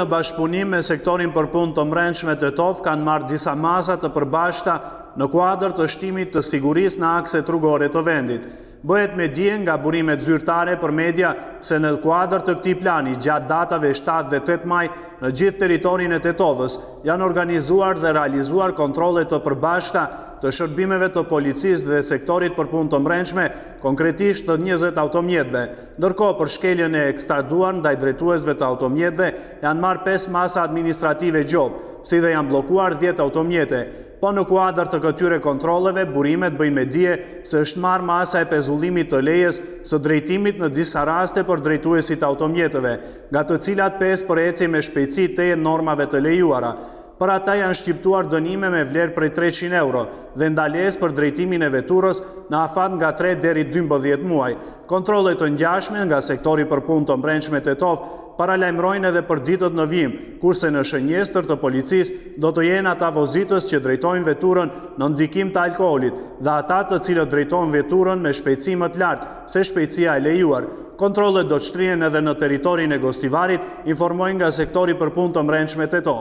në bashkëpunim me sektorin për punë të mbrendshme Tetovë kanë marrë disa masa të përbashkëta në kuadër të shtimit të sigurisë në akset rrugore të vendit. Bëhet me dije nga burimet zyrtare për media se në kuadër të këtij plani gjatë datave 7 dhe 8 maj në gjithë territorin e Tetovës janë organizuar dhe realizuar kontrolle të përbashkëta të shërbimeve të policisë dhe sektorit për punë të mbrendshme, konkretisht të 20 automjeteve. Ndërkohë, për shkeljen e ekstraduar ndaj drejtuesve të automjeteve janë marrë pesë masa administrative gjobë, si dhe janë bllokuar dhjetë automjete. Po në kuadër të këtyre kontrolleve, burimet bëjnë me dije se është marrë masa e pezullimit të lejës së drejtimit në disa raste për drejtuesit e automjeteve, nga të cilat pesë për ecje me shpejtësi tej normave të lejuara. Për ata janë shqiptuar dënime me vlerë prej treqind euro dhe ndalesë për drejtimin e veturës në afat nga tre deri dymbëdhjetë muaj. Kontrolle të ngjashme nga sektori për punë të brendshme Tetovë paralajmërojnë edhe për ditët në vijim, kurse në shënjestër të policisë do të jenë ata vozitës që drejtojnë veturën nën ndikim të alkoolit dhe ata të cilët drejtojnë veturën me shpejtësi më të lartë se shpejtësia e lejuar. Kontrollet do të shtrihen edhe në territorin e Gostivarit, informojnë nga sektori për punë të brendshme Tetovë.